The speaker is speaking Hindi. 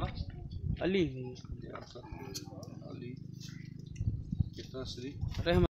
ना अली अली कितना श्री रहमान